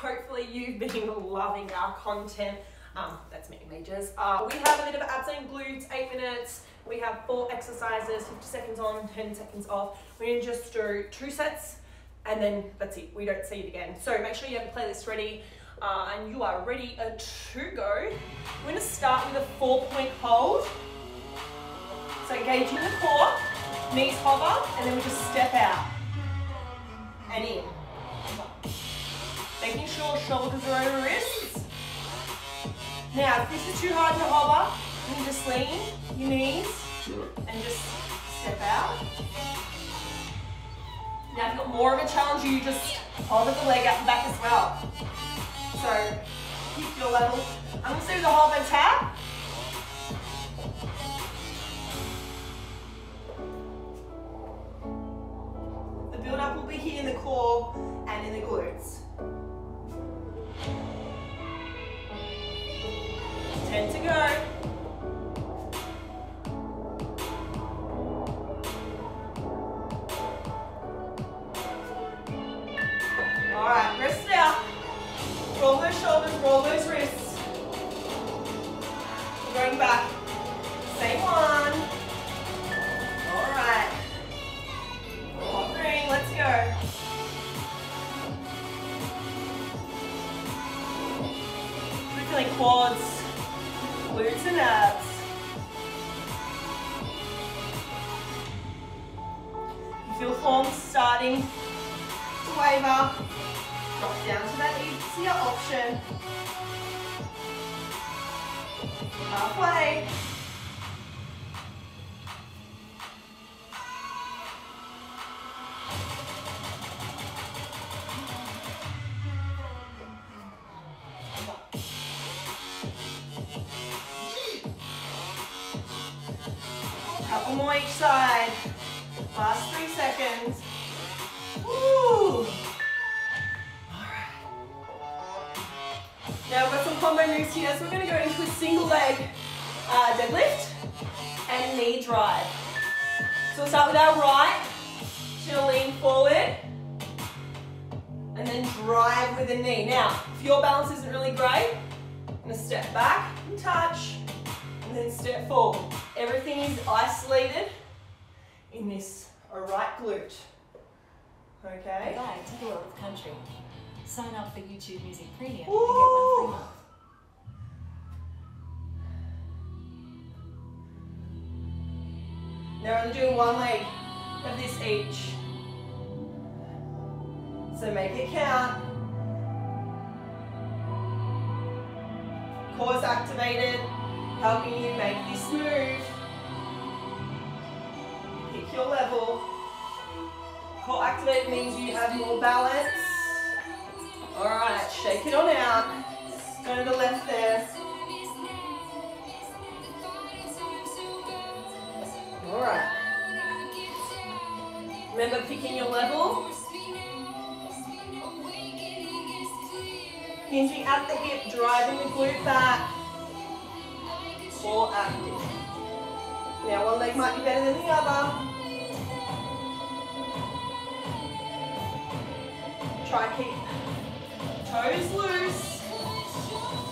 Hopefully you've been loving our content. Um, that's me, majors. Uh, we have a bit of abs and glutes, eight minutes. We have four exercises, 50 seconds on, 10 seconds off. We're gonna just do two sets and then that's it. We don't see it again. So make sure you have a playlist ready uh, and you are ready uh, to go. We're gonna start with a four point hold. So engaging the core, knees hover, and then we just step out and in. Making sure shoulders are over wrists. Now, if this is too hard to hover, you can just lean your knees and just step out. Now, if you've got more of a challenge, you just hover the leg out the back as well. So, keep your level. I'm going to do the hover tap. Feel forms starting to waver. Drop down to that easier option. Halfway. Couple more each side. Last three seconds. Woo! Now we've got some combo moves here, so we're going to go into a single leg uh, deadlift and knee drive. So we'll start with our right, just going to lean forward and then drive with the knee. Now, if your balance isn't really great, I'm going to step back and touch and then step forward. Everything is isolated in this right glute. Okay? Guide to the world of country. Sign up for YouTube Music Premium and get Ooh. one free month. Now we're doing one leg of this each. So make it count. Core's activated, helping you make this move. Your level. Core activated means you have more balance. Alright, shake it on out. Go to the left there. Alright. Remember picking your level. Hinging at the hip, driving the glute back. Core active. Now one leg might be better than the other. Try keep toes loose.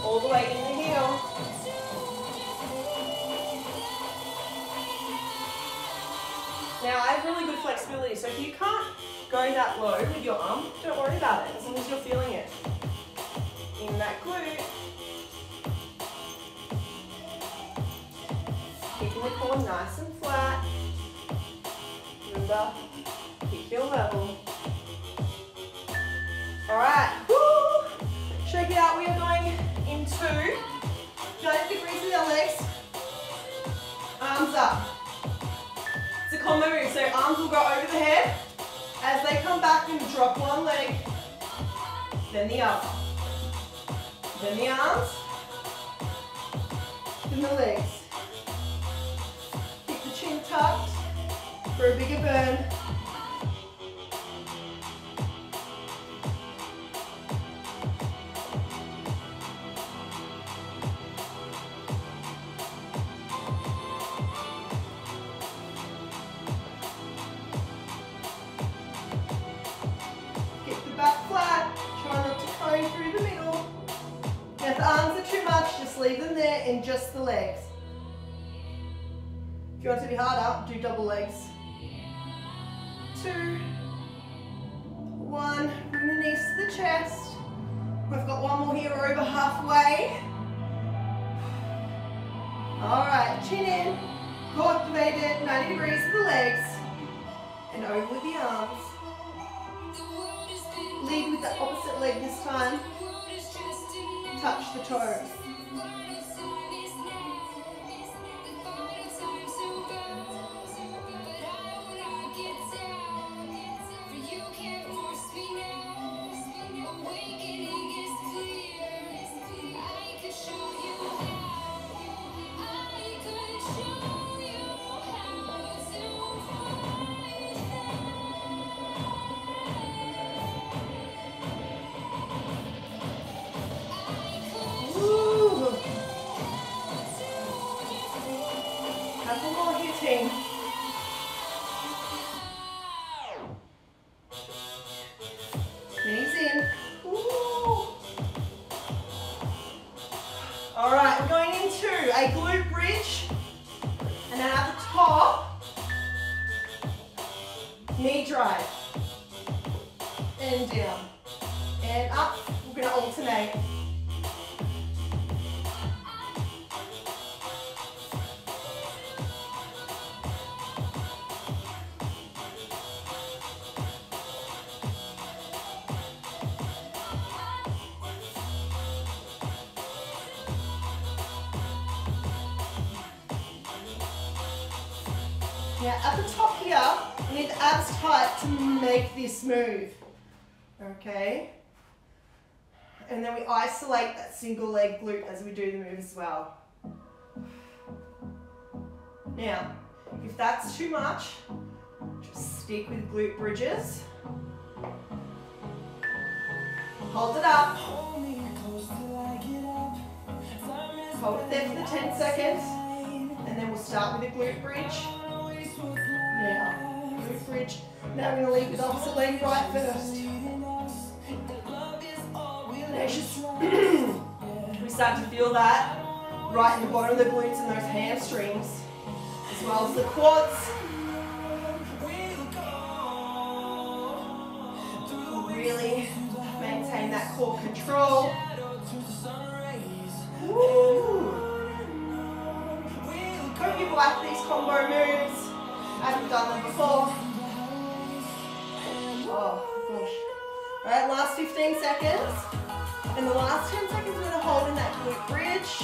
All the way in the heel. Now I have really good flexibility, so if you can't go that low with your arm, don't worry about it, as long as you're feeling it. In that glute. Keeping the core nice and flat. Remember, keep your level. Alright, woo! Shake it out, we are going into 90 degrees with our legs. Arms up. It's a combo move, so arms will go over the head. As they come back, you drop one leg, then the other. Then the arms, then the legs. Keep the chin tucked for a bigger burn. Leave them there in just the legs. If you want to be harder, do double legs. Two, one, bring the knees to the chest. We've got one more here, we're over halfway. All right, chin in, core activated, 90 degrees to the legs, and over with the arms. Lead with the opposite leg this time. Touch the toes. All right, I'm going into a glute bridge. And then at the top, knee drive. And down. And up. We're going to alternate. Now at the top here, you need the abs tight to make this move. Okay? And then we isolate that single leg glute as we do the move as well. Now, if that's too much, just stick with glute bridges. Hold it up. Hold it there for the 10 seconds. And then we'll start with a glute bridge. Now, glute bridge. Now we're going to lead with opposite leg right first. we start to feel that right in the bottom of the glutes and those hamstrings, as well as the quads. Really maintain that core control. Woo. Don't give up these combo moves. Haven't done them before. Oh gosh. Alright, last 15 seconds. In the last 10 seconds, we're to hold in that glute bridge.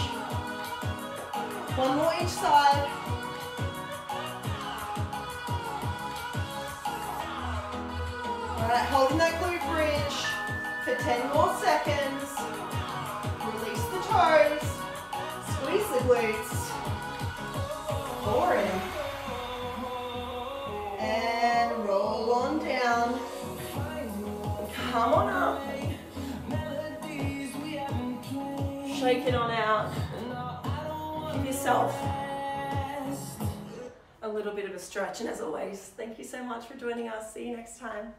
One more each side. Alright, holding that glute bridge for 10 more seconds. Release the toes. Squeeze the glutes. Four in. Come on up. shake it on out. Give yourself a little bit of a stretch. And as always, thank you so much for joining us. See you next time.